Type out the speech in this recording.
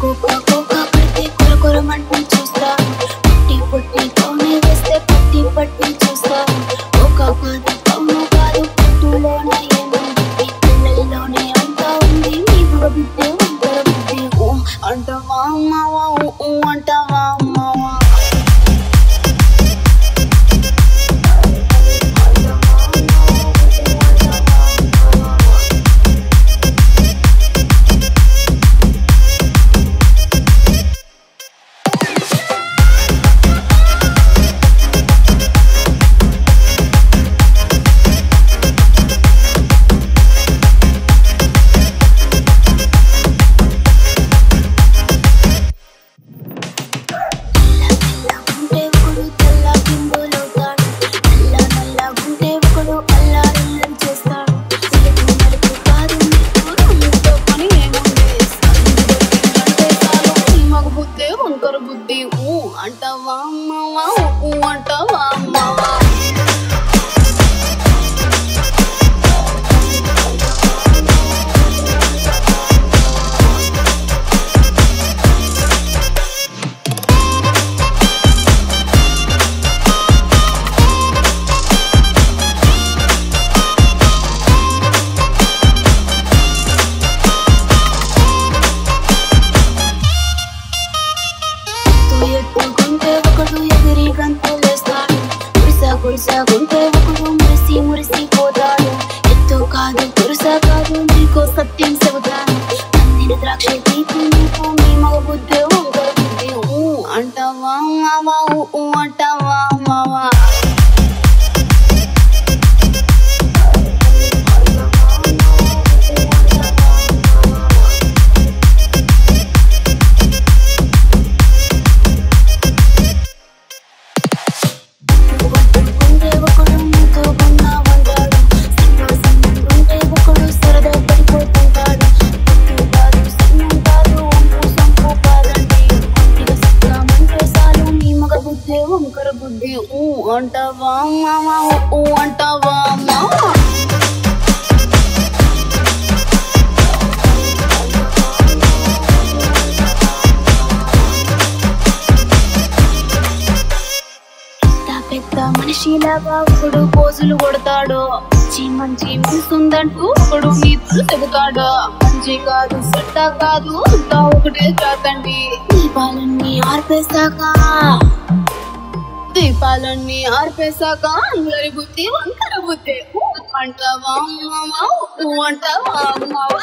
కోక కోక పెడితే పుట్టి పుట్టితోనే వేస్తే పట్టి పట్టి చూస్తాను ఒక ఊ అంటావా అమ్మావా ఊ గుంటే ఒకడు ఎగిరి గంతులేస్తాడు గుడిస గుంటే ఒకడు మురిసి మురిసి పోతాడు. ఎత్తు కాదు గురుస కాదు నీకో సత్యం చెబుతాను. అందిన ద్రాక్ష తీపు నీకు మీ మగ బుద్ధి అంటావా అంటావా? ఊ అంటవా మావా ఊ అంటావా మావా పెద్ద మనిషిలాగా ఒకడు పోజులు కొడతాడు మంచి మంచి మనసుందంటూ ఒకడు నీతులు చెబుతాడు. మంచి కాదు చెడ్డ కాదు అంతా ఒకటే కాదండి. దీపాలన్నీ ఆర్పేశాక దీపాలన్నీ ఆర్పేశాక అందరి బుద్ధి వంకర బుద్ధి ఊ అంటావా అమ్మావా ఊ అంటావా అమ్మావా